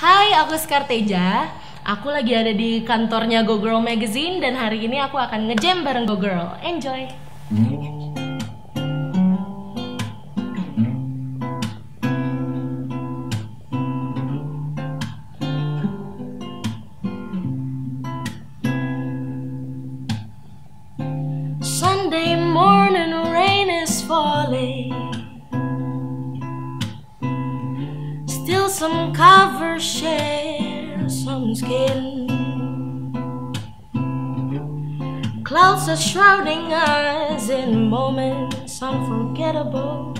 Hai, aku Skarteja. Aku lagi ada di kantornya Go Girl Magazine dan hari ini aku akan ngejam bareng Go Girl. Enjoy. Sunday morning, rain is falling. Still, some covers share some skin. Clouds are shrouding us in moments unforgettable.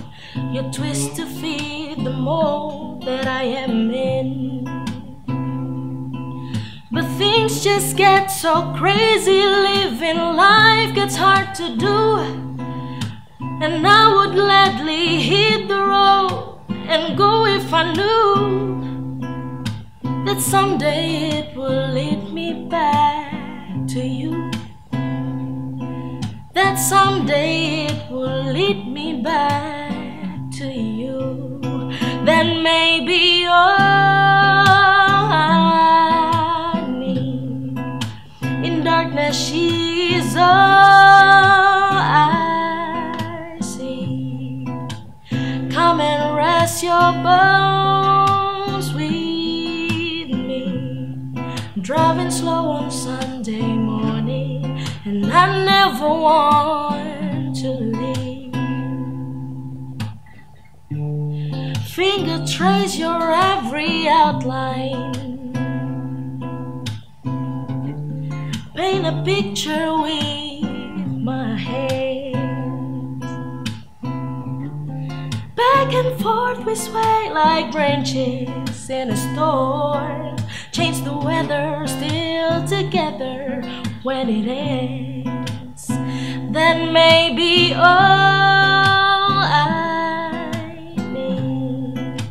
You twist to feed the mold that I am in. But things just get so crazy, living life gets hard to do. And I would gladly hit the road and go if I knew that someday it will lead me back to you. That someday it will lead me back to you. Then maybe all I need in darkness she's all I see. Come and rest your bones Driving slow on Sunday morning, and I never want to leave. Finger trace your every outline. Paint a picture with my hands. Back and forth we sway like branches in a storm. Change the weather, when it ends. Then maybe all I need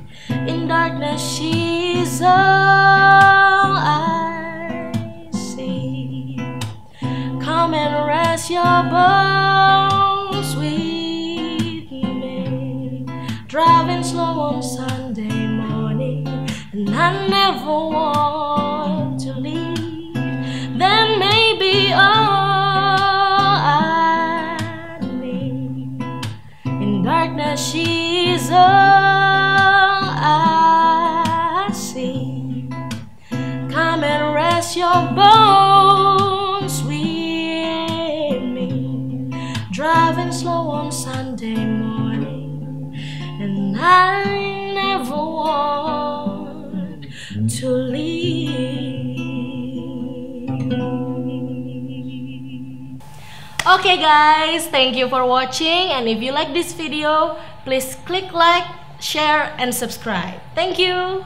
in darkness she's all I see. Come and rest your bones with me. Driving slow on Sunday morning, and I never want in darkness she's all I see. Come and rest your bones with me. Driving slow on Sunday morning, and I never want to leave. Okay guys, thank you for watching and if you like this video, please click like, share and subscribe. Thank you.